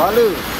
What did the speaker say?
Valeu!